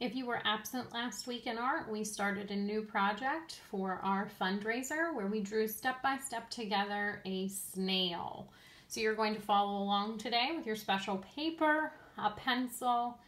If you were absent last week in art, we started a new project for our fundraiser where we drew step by step together a snail. So you're going to follow along today with your special paper, a pencil,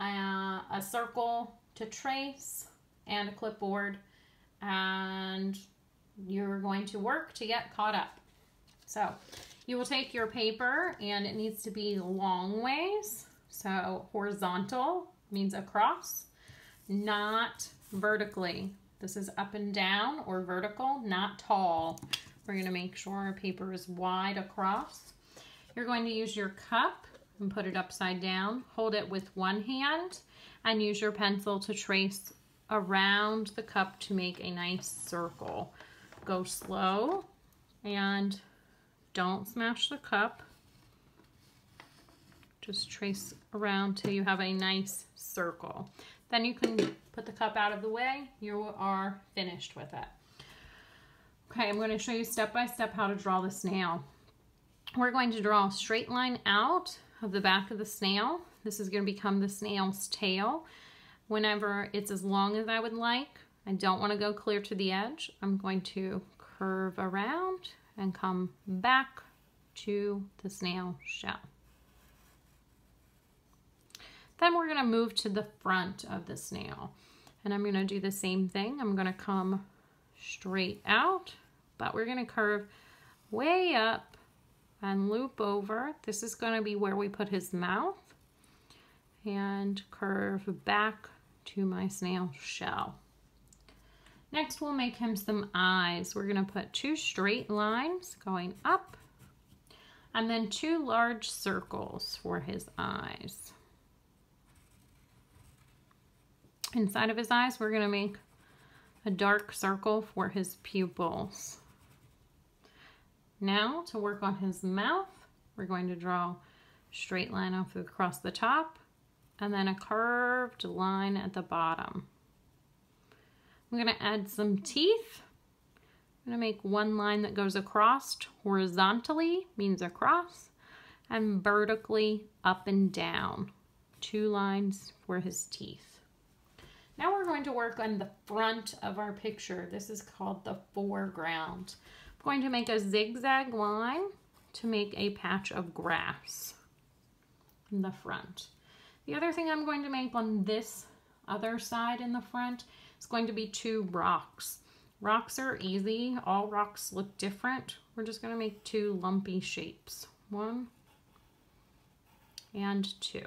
uh, a circle to trace, and a clipboard. And you're going to work to get caught up. So you will take your paper and it needs to be long ways. So horizontal means across, not vertically. This is up and down or vertical, not tall. We're going to make sure our paper is wide across. You're going to use your cup and put it upside down. Hold it with one hand and use your pencil to trace around the cup to make a nice circle. Go slow and don't smash the cup. Just trace around till you have a nice circle. Then you can put the cup out of the way. You are finished with it. Okay, I'm going to show you step by step how to draw the snail. We're going to draw a straight line out of the back of the snail. This is going to become the snail's tail. Whenever it's as long as I would like, I don't want to go clear to the edge. I'm going to curve around and come back to the snail shell. Then we're going to move to the front of the snail. And I'm going to do the same thing. I'm going to come straight out, but we're going to curve way up and loop over. This is going to be where we put his mouth and curve back to my snail shell. Next, we'll make him some eyes. We're going to put two straight lines going up and then two large circles for his eyes. Inside of his eyes, we're going to make a dark circle for his pupils. Now, to work on his mouth, we're going to draw a straight line off across the top and then a curved line at the bottom. I'm going to add some teeth. I'm going to make one line that goes across horizontally, means across, and vertically up and down. Two lines for his teeth. Now we're going to work on the front of our picture. This is called the foreground. I'm going to make a zigzag line to make a patch of grass in the front. The other thing I'm going to make on this other side in the front is going to be two rocks. Rocks are easy. All rocks look different. We're just going to make two lumpy shapes. One and two.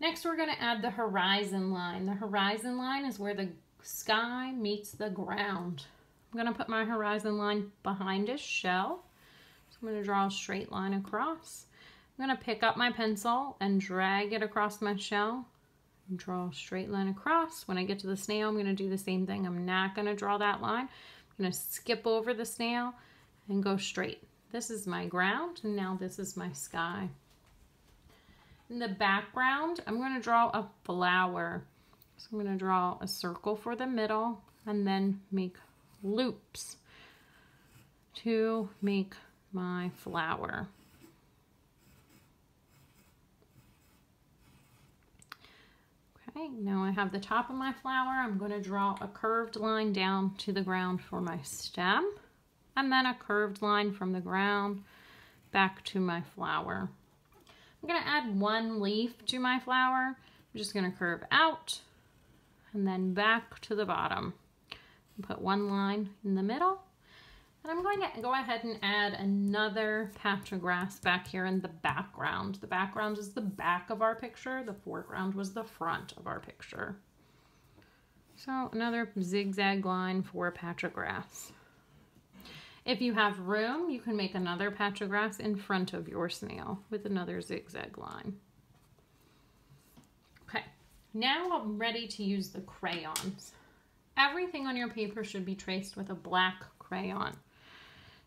Next, we're going to add the horizon line. The horizon line is where the sky meets the ground. I'm going to put my horizon line behind his shell. So I'm going to draw a straight line across. I'm going to pick up my pencil and drag it across my shell. Draw a straight line across. When I get to the snail, I'm going to do the same thing. I'm not going to draw that line. I'm going to skip over the snail and go straight. This is my ground, and now this is my sky. In the background, I'm going to draw a flower. So I'm going to draw a circle for the middle and then make loops to make my flower. Okay, now I have the top of my flower. I'm going to draw a curved line down to the ground for my stem and then a curved line from the ground back to my flower. I'm to add one leaf to my flower. I'm just going to curve out and then back to the bottom. Put one line in the middle. And I'm going to go ahead and add another patch of grass back here in the background. The background is the back of our picture. The foreground was the front of our picture. So another zigzag line for a patch of grass. If you have room, you can make another patch of grass in front of your snail with another zigzag line. Okay, now I'm ready to use the crayons. Everything on your paper should be traced with a black crayon.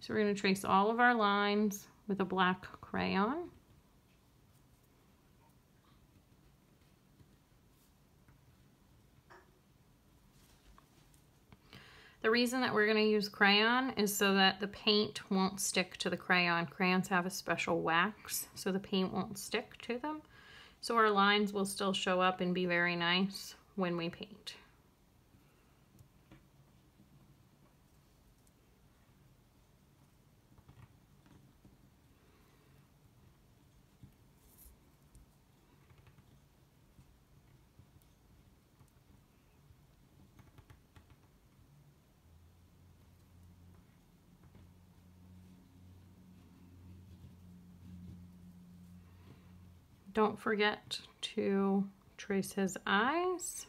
So we're going to trace all of our lines with a black crayon. The reason that we're going to use crayon is so that the paint won't stick to the crayon. Crayons have a special wax, so the paint won't stick to them. So our lines will still show up and be very nice when we paint. Don't forget to trace his eyes.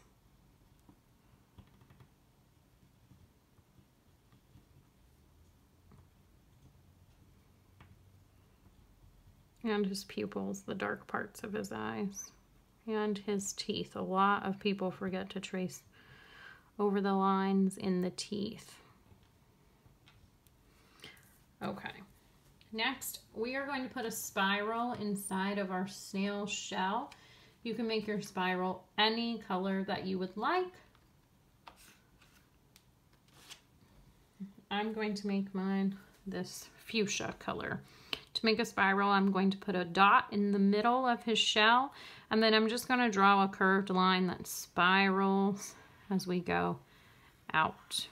And his pupils, the dark parts of his eyes. And his teeth. A lot of people forget to trace over the lines in the teeth. Okay. Next, we are going to put a spiral inside of our snail shell. You can make your spiral any color that you would like. I'm going to make mine this fuchsia color. To make a spiral, I'm going to put a dot in the middle of his shell, and then I'm just going to draw a curved line that spirals as we go out.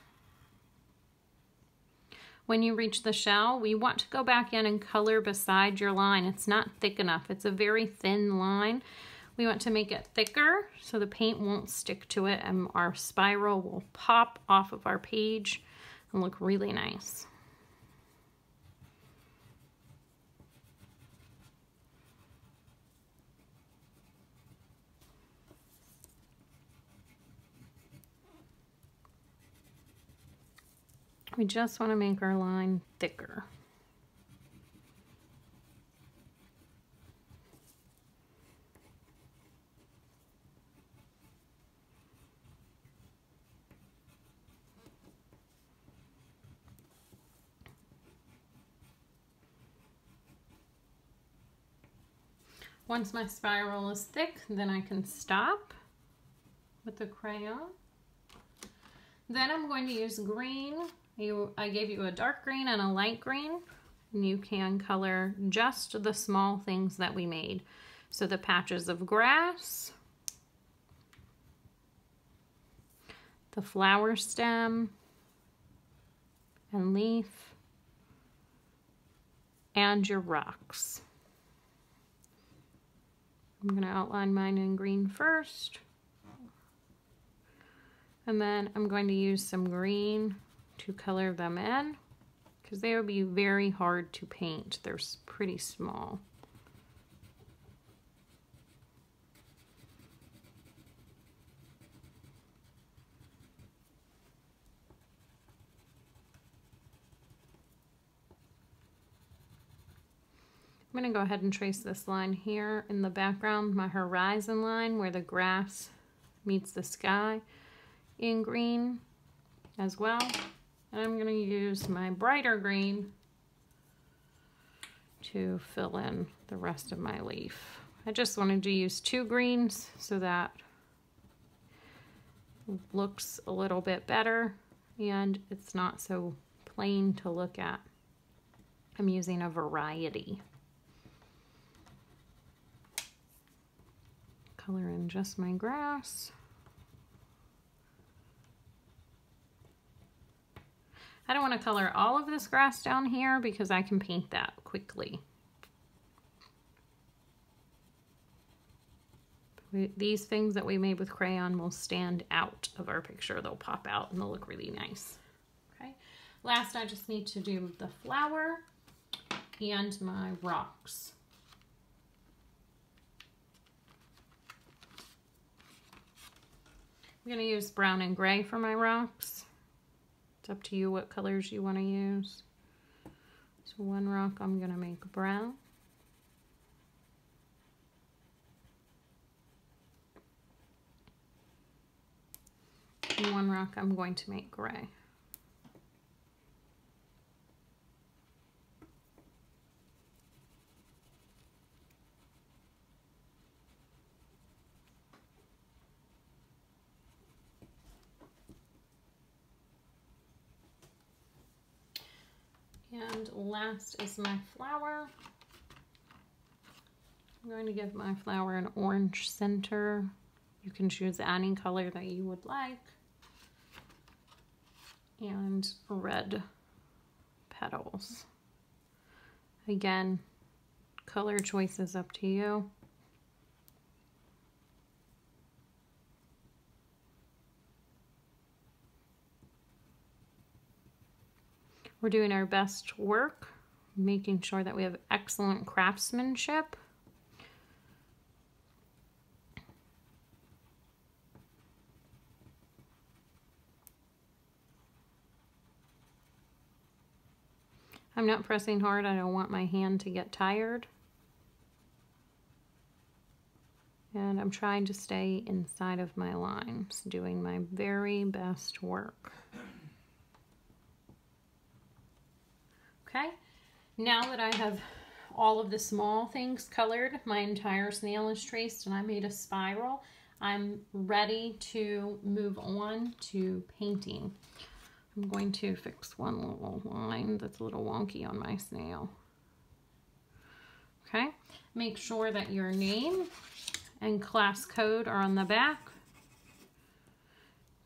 When you reach the shell, we want to go back in and color beside your line. It's not thick enough. It's a very thin line. We want to make it thicker so the paint won't stick to it and our spiral will pop off of our page and look really nice. We just want to make our line thicker. Once my spiral is thick, then I can stop with the crayon. Then I'm going to use green you, I gave you a dark green and a light green. And you can color just the small things that we made. So the patches of grass, the flower stem and leaf, and your rocks. I'm going to outline mine in green first. And then I'm going to use some green to color them in because they would be very hard to paint. They're pretty small. I'm going to go ahead and trace this line here in the background, my horizon line where the grass meets the sky in green as well. And I'm going to use my brighter green to fill in the rest of my leaf. I just wanted to use two greens so that looks a little bit better and it's not so plain to look at. I'm using a variety. Color in just my grass. I don't want to color all of this grass down here because I can paint that quickly. These things that we made with crayon will stand out of our picture. They'll pop out and they'll look really nice. Okay. Last, I just need to do the flower and my rocks. I'm going to use brown and gray for my rocks. It's up to you what colors you want to use. So one rock I'm going to make brown. And one rock I'm going to make gray. And last is my flower. I'm going to give my flower an orange center. You can choose any color that you would like. And red petals. Again, color choice is up to you. We're doing our best work, making sure that we have excellent craftsmanship. I'm not pressing hard. I don't want my hand to get tired. And I'm trying to stay inside of my lines, doing my very best work. Okay, now that I have all of the small things colored, my entire snail is traced and I made a spiral, I'm ready to move on to painting. I'm going to fix one little line that's a little wonky on my snail. Okay, make sure that your name and class code are on the back.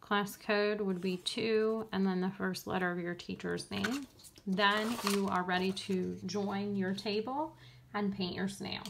Class code would be 2 and then the first letter of your teacher's name. Then you are ready to join your table and paint your snail.